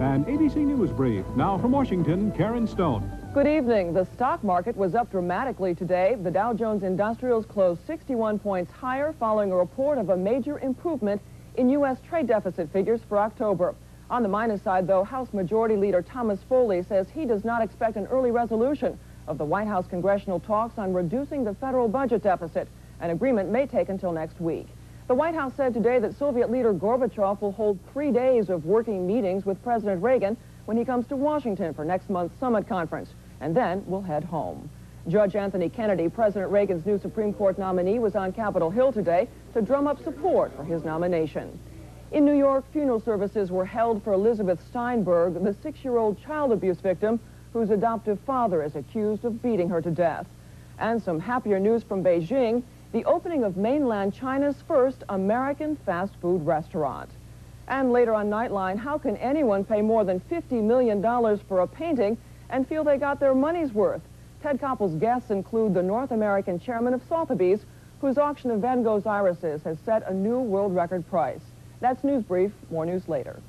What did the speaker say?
An ABC News Brief. Now from Washington, Karen Stone. Good evening. The stock market was up dramatically today. The Dow Jones Industrials closed 61 points higher following a report of a major improvement in U.S. trade deficit figures for October. On the minus side, though, House Majority Leader Thomas Foley says he does not expect an early resolution of the White House congressional talks on reducing the federal budget deficit. An agreement may take until next week. The White House said today that Soviet leader Gorbachev will hold three days of working meetings with President Reagan when he comes to Washington for next month's summit conference, and then will head home. Judge Anthony Kennedy, President Reagan's new Supreme Court nominee, was on Capitol Hill today to drum up support for his nomination. In New York, funeral services were held for Elizabeth Steinberg, the six-year-old child abuse victim whose adoptive father is accused of beating her to death. And some happier news from Beijing the opening of mainland China's first American fast food restaurant. And later on Nightline, how can anyone pay more than $50 million for a painting and feel they got their money's worth? Ted Koppel's guests include the North American chairman of Sotheby's, whose auction of Van Gogh's irises has set a new world record price. That's News Brief. More news later.